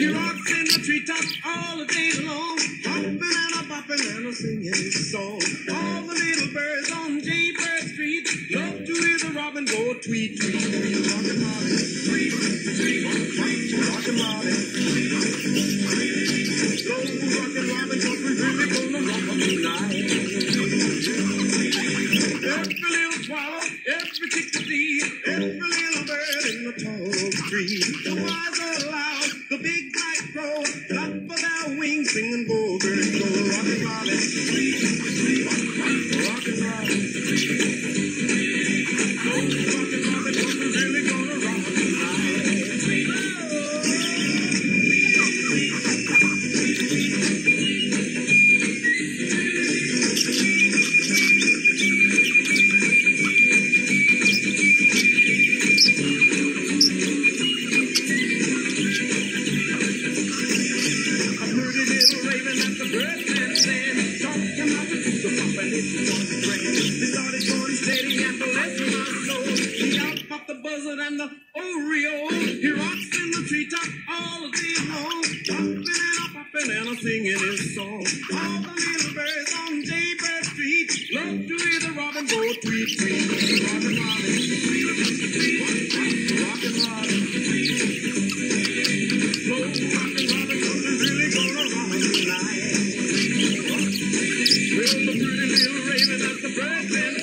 You're up in the treetops all day long, hoping banana singing his song. All the little birds on Jaybird Street love to hear the robin go tweet, tweet, tweet, rockin' robin, tweet, tweet, tweet, rockin' robin, tweet, tweet, go rockin' robin, cause we really gonna rock 'em tonight. Every little swallow, every chickadee, every little bird in the tall tree, the wise are loud, the big black crow, flap of their wings singing go bird. Rock and roll. buzzard and the Oreo. He rocks in the treetop all day long, popping and up, hopping and a singing his song. All the little birds on Jaybird Street love to hear the robin go tweet tweet. Robin, robin, tweet tweet tweet tweet. Robin, robin, tweet tweet. Go robin, robin, robin, really gonna rock tonight. Well, the pretty little raven at the birdland.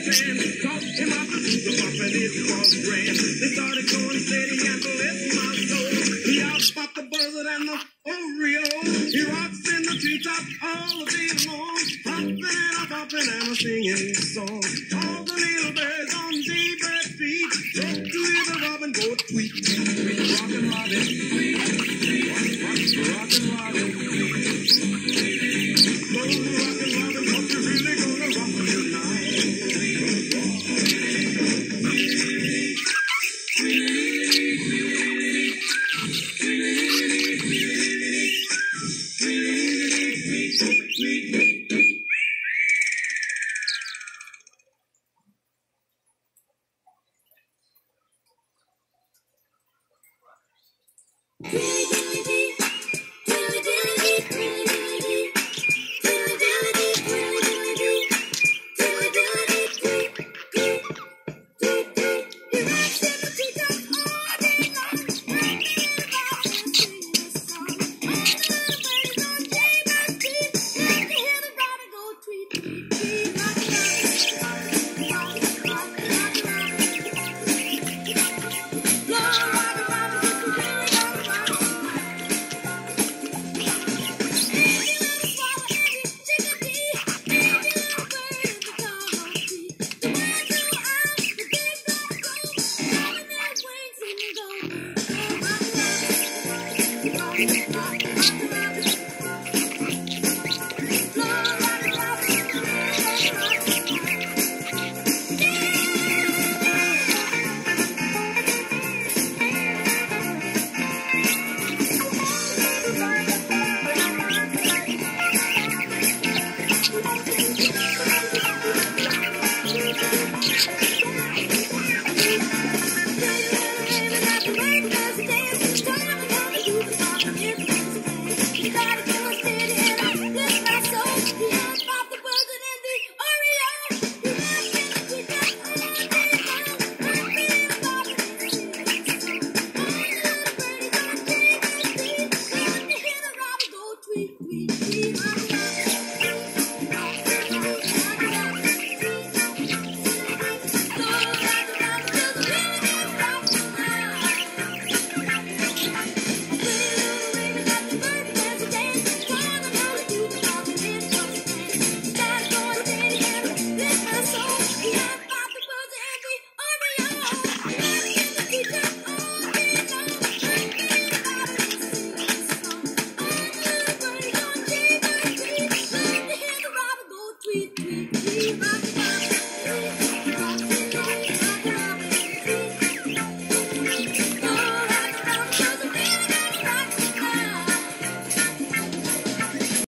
And I'm singing this song. All the little birds on deep red feet, go to the robin, go tweet, tweet, rock and robin, tweet. tweet, tweet.